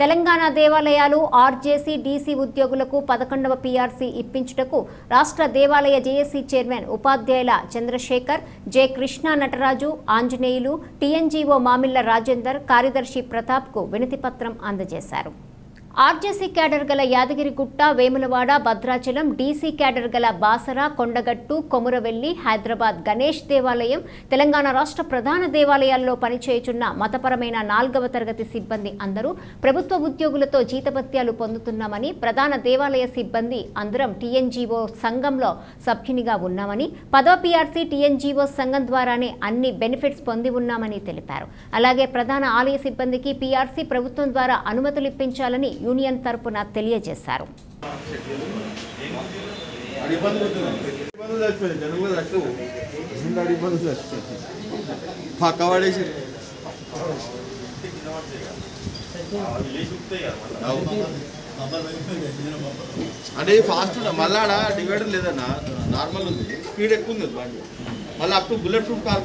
తెలంగాణ దేవాలయాలు RJC DC ఉద్యోగులకు పదకొండవ పీఆర్సీ ఇప్పించుటకు రాష్ట్ర దేవాలయ జేఏసీ చైర్మన్ ఉపాధ్యాయుల Chandrasekhar J Krishna Nataraju Anjaneyulu T N G O Mamilla Rajender కార్యదర్శి ప్రతాప్కు వినతిపత్రం అందజేశారు. ఆర్జేసీ క్యాడర్ గల యాదగిరిగుట్ట వేములవాడ భద్రాచలం డీసీ క్యాడర్ గల బాసర కొండగట్టు కొమురవెల్లి హైదరాబాద్ గణేష్ దేవాలయం తెలంగాణ రాష్ట్ర ప్రధాన దేవాలయాల్లో పనిచేయుచున్న మతపరమైన నాల్గవ తరగతి సిబ్బంది అందరూ ప్రభుత్వ ఉద్యోగులతో జీతభత్యాలు పొందుతున్నామని ప్రధాన దేవాలయ సిబ్బంది అందరం టీఎన్జీఓ సంఘంలో సభ్యునిగా ఉన్నామని పదో పీఆర్సీ టీఎన్జీఓ సంఘం ద్వారానే అన్ని బెనిఫిట్స్ పొంది ఉన్నామని తెలిపారు. అలాగే ప్రధాన ఆలయ సిబ్బందికి పీఆర్సీ ప్రభుత్వం ద్వారా అనుమతులు ఇప్పించాలని యూనియన్ తరపున తెలియజేశారు. అంటే ఫాస్ట్ మళ్ళా ఆడ డివైడర్ లేదన్నా నార్మల్ ఉంది. స్పీడ్ ఎక్కువ ఉంది బండి. మళ్ళీ up to bullet proof car